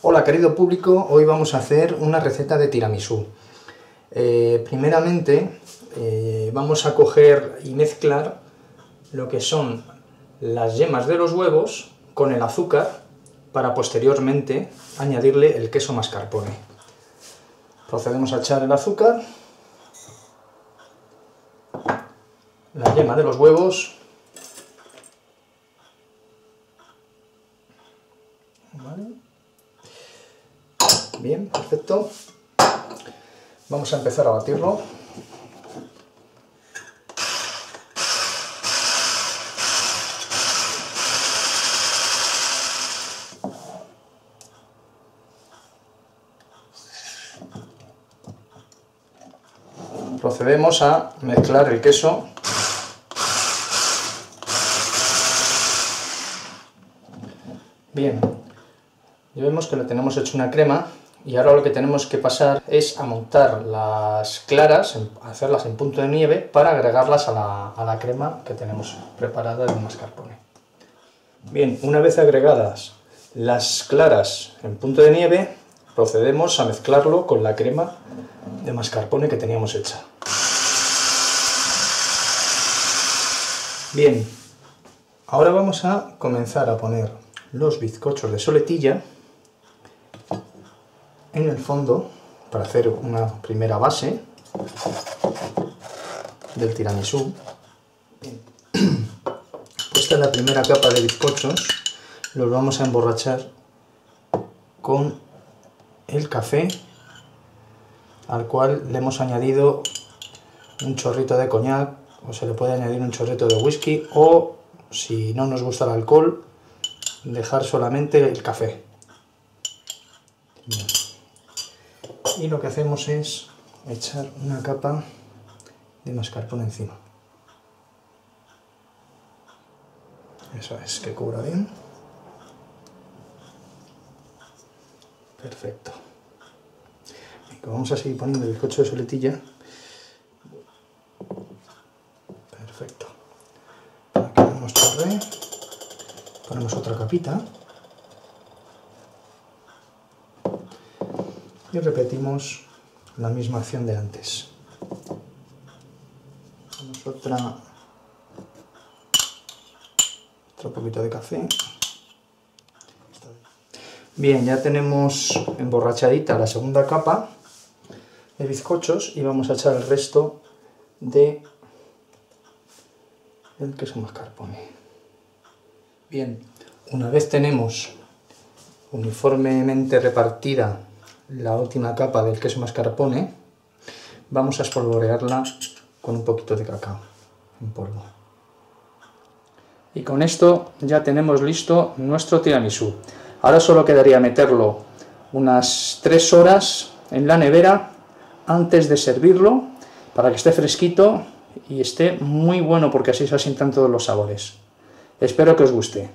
Hola querido público, hoy vamos a hacer una receta de tiramisú. Eh, primeramente eh, vamos a coger y mezclar lo que son las yemas de los huevos con el azúcar para posteriormente añadirle el queso mascarpone. Procedemos a echar el azúcar, la yema de los huevos Bien, perfecto. Vamos a empezar a batirlo. Procedemos a mezclar el queso Bien, ya vemos que lo tenemos hecho una crema y ahora lo que tenemos que pasar es a montar las claras, hacerlas en punto de nieve para agregarlas a la, crema que tenemos preparada del mascarpone. Bien, una vez agregadas las claras en punto de nieve, procedemos a mezclarlo con la crema de mascarpone que teníamos hecha. Bien, ahora vamos a comenzar a poner los bizcochos de soletilla en el fondo para hacer una primera base del tiramisú. Esta es la primera capa de bizcochos, los vamos a emborrachar con el café al cual le hemos añadido un chorrito de coñac o se le puede añadir un chorrito de whisky o si no nos gusta el alcohol dejar solamente el café y lo que hacemos es echar una capa de mascarpone encima. Eso es, que cubra bien. Perfecto. vamos a seguir poniendo el bizcocho de soletilla. Perfecto. Aquí ponemos ponemos otra capita. Y repetimos la misma acción de antes. otra, otro poquito de café. Bien, ya tenemos emborrachadita la segunda capa de bizcochos y vamos a echar el resto de el queso mascarpone. Bien, una vez tenemos uniformemente repartida la última capa del queso mascarpone, vamos a espolvorearla con un poquito de cacao en polvo. Y con esto ya tenemos listo nuestro tiramisú. Ahora solo quedaría meterlo unas 3 horas en la nevera antes de servirlo para que esté fresquito y esté muy bueno porque así se asientan todos los sabores. Espero que os guste.